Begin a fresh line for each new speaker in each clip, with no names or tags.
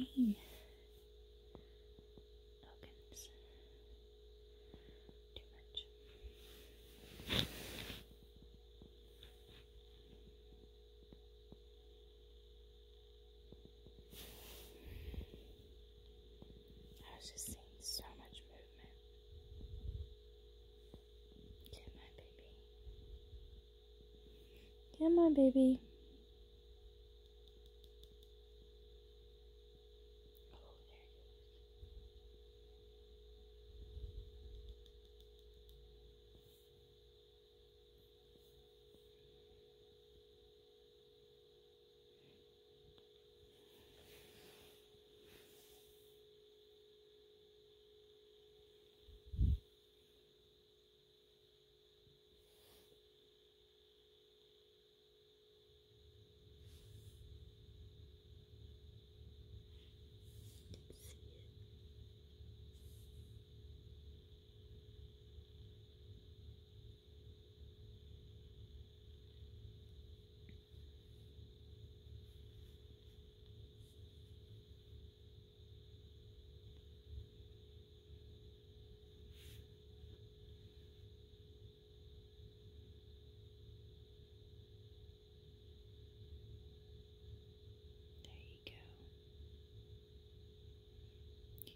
Oh. Too much. I was just seeing so much movement. Baby. Come on, baby.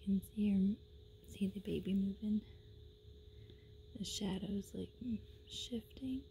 Can see see the baby moving. The shadows like shifting.